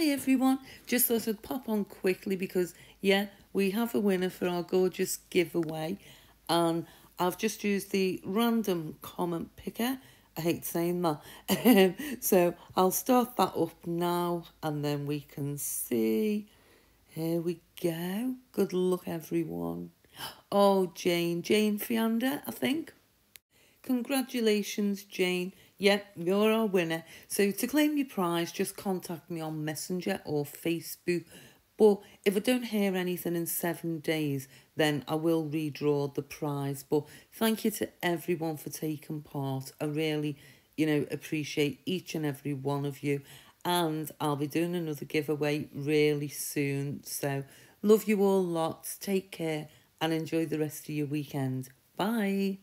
Hi everyone, just thought I'd pop on quickly because yeah, we have a winner for our gorgeous giveaway and I've just used the random comment picker. I hate saying that. so I'll start that up now and then we can see. Here we go. Good luck everyone. Oh, Jane, Jane Fiander, I think. Congratulations, Jane. Yep, you're our winner. So to claim your prize, just contact me on Messenger or Facebook. But if I don't hear anything in seven days, then I will redraw the prize. But thank you to everyone for taking part. I really, you know, appreciate each and every one of you. And I'll be doing another giveaway really soon. So love you all lots. Take care and enjoy the rest of your weekend. Bye.